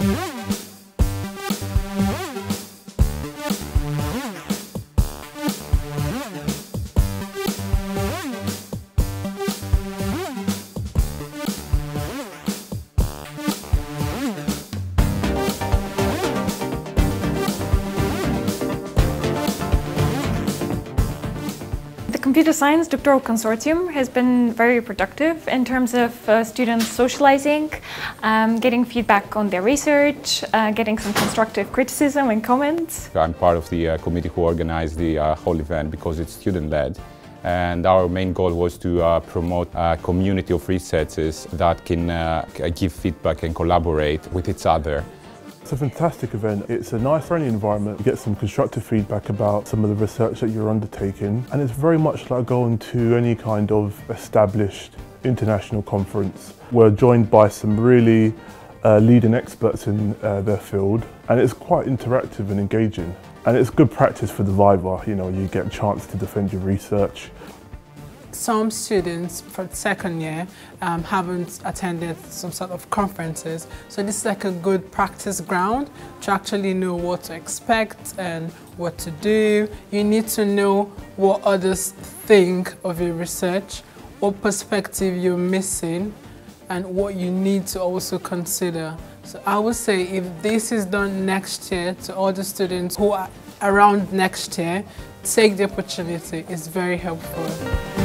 The Computer Science Doctoral Consortium has been very productive in terms of uh, students socializing, um, getting feedback on their research, uh, getting some constructive criticism and comments. I'm part of the uh, committee who organized the uh, whole event because it's student-led. And our main goal was to uh, promote a community of researchers that can uh, give feedback and collaborate with each other. It's a fantastic event. It's a nice friendly environment. You get some constructive feedback about some of the research that you're undertaking and it's very much like going to any kind of established international conference. We're joined by some really uh, leading experts in uh, their field and it's quite interactive and engaging. And it's good practice for the Viva, you know, you get a chance to defend your research. Some students for second year um, haven't attended some sort of conferences, so this is like a good practice ground to actually know what to expect and what to do. You need to know what others think of your research, what perspective you're missing, and what you need to also consider. So I would say if this is done next year to all the students who are around next year, take the opportunity. It's very helpful.